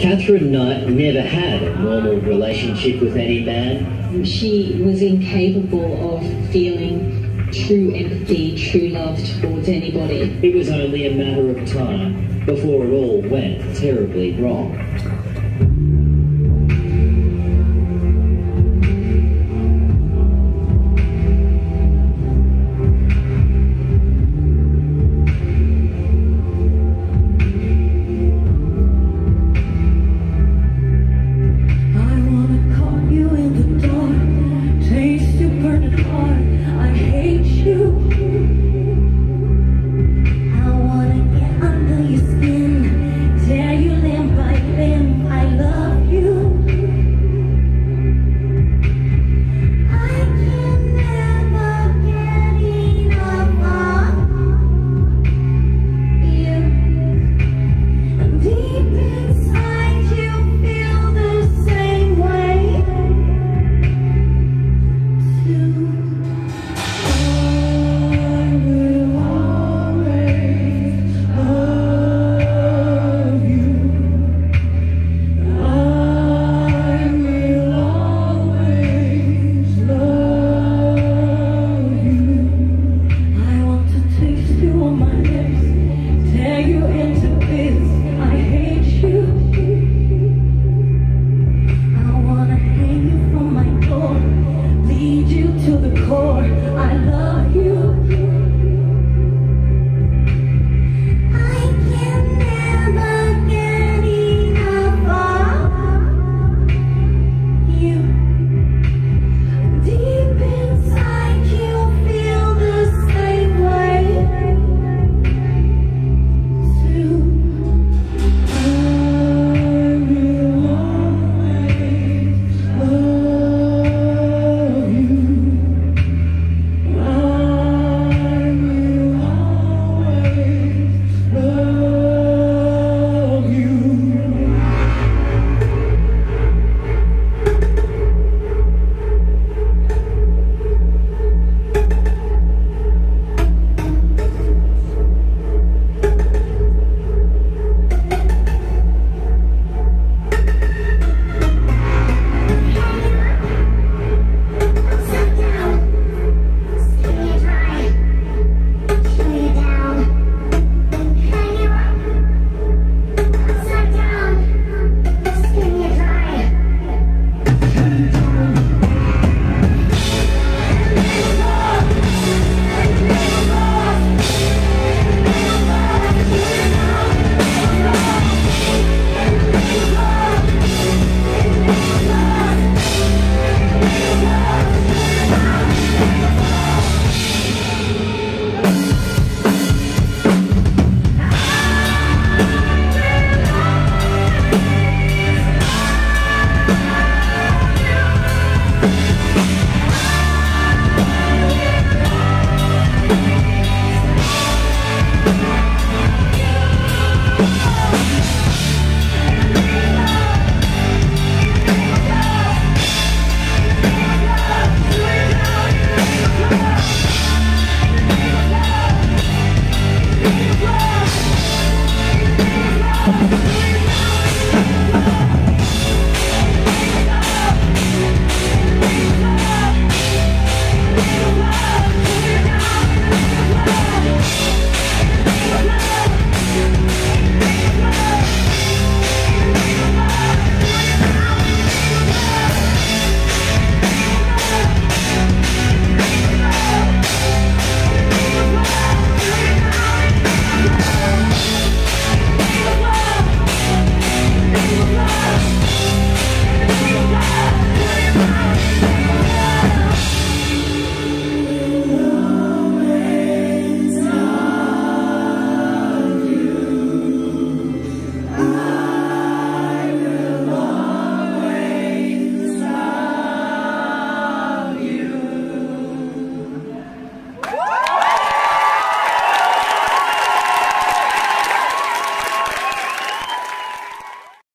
Katherine Knight never had a normal relationship with any man. She was incapable of feeling true empathy, true love towards anybody. It was only a matter of time before it all went terribly wrong. more I love